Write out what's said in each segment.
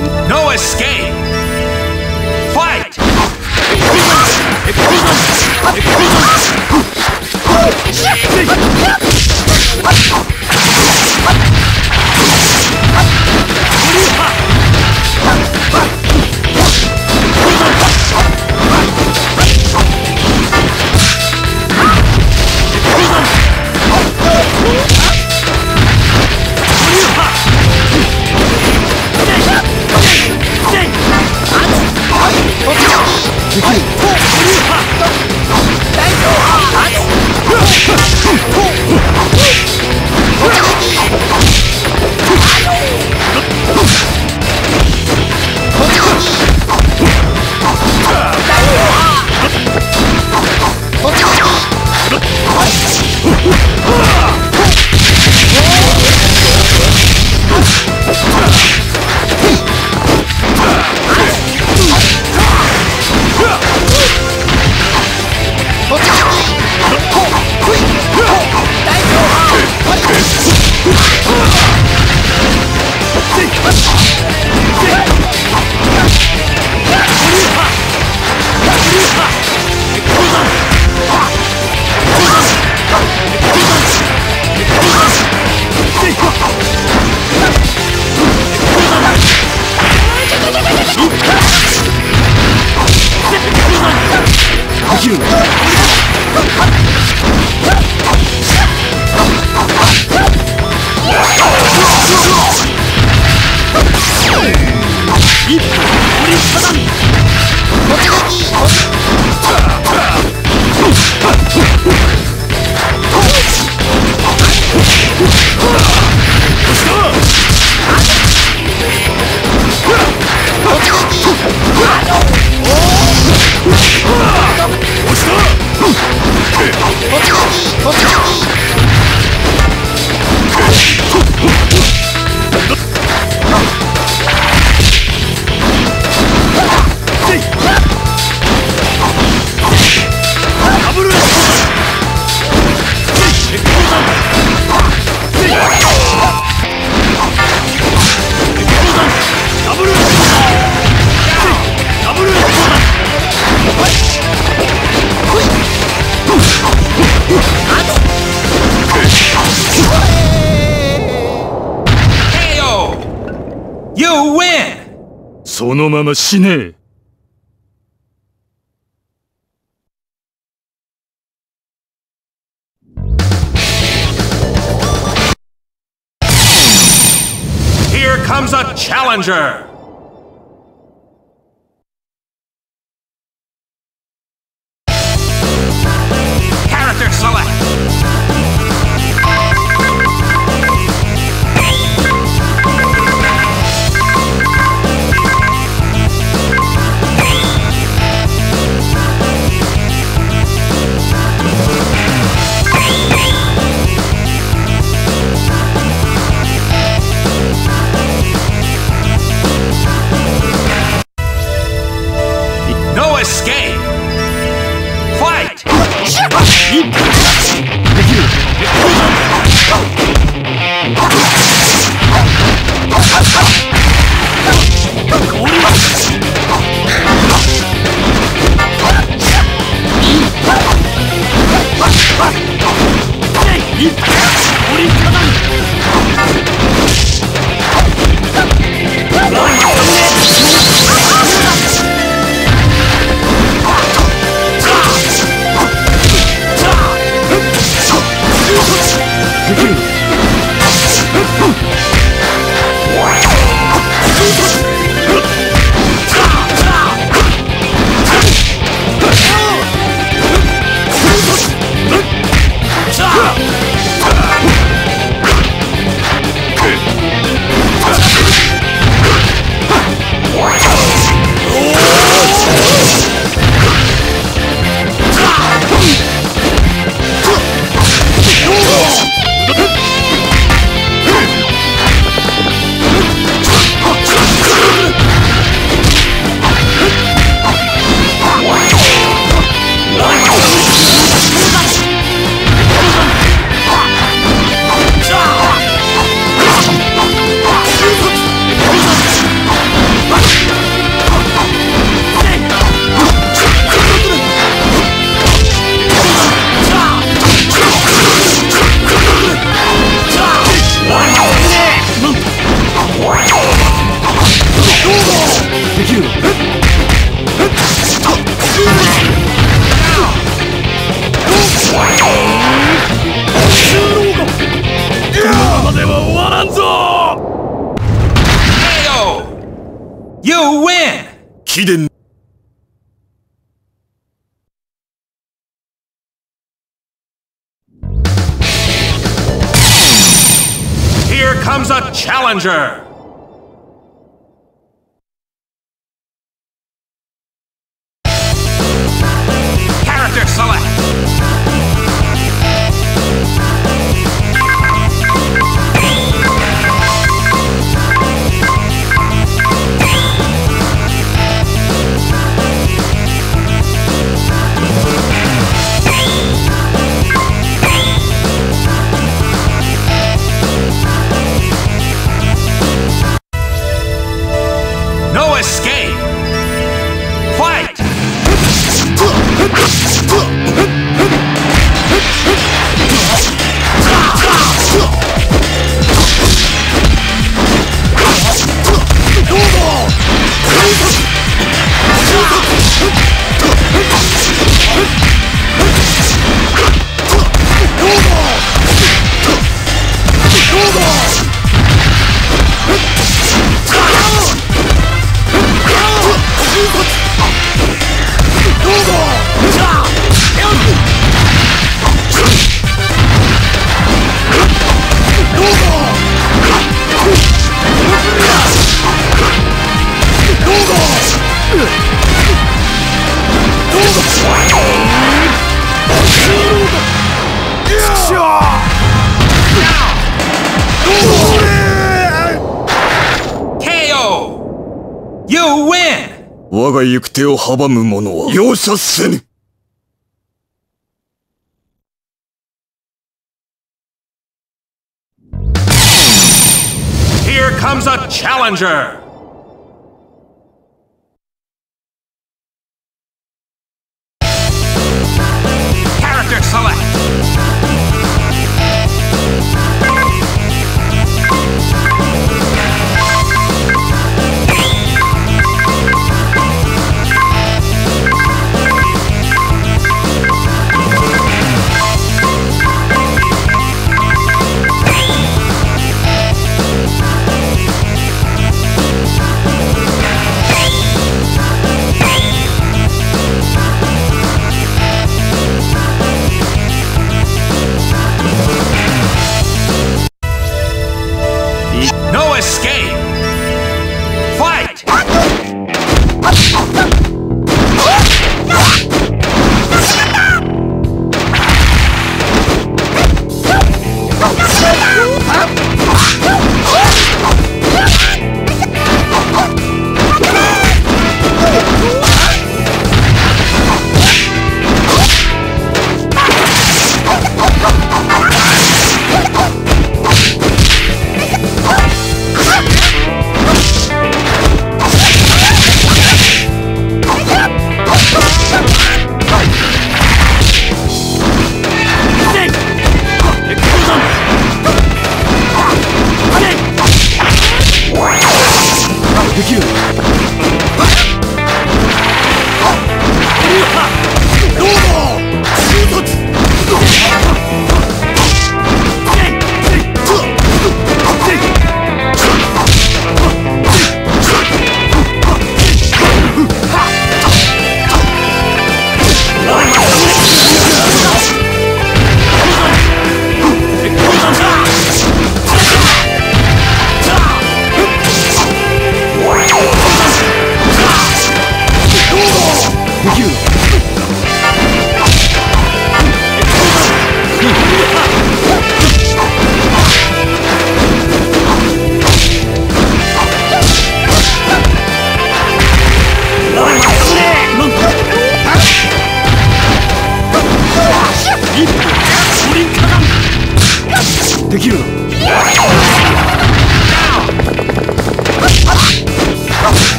No escape! Fight! You win! そのまま死ねえ Here comes a challenger! You win! 貴殿 Here comes a challenger! 我が行く手を阻む者は容赦せぬ Here comes a challenger!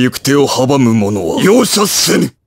行く手を阻む者は容赦せぬ。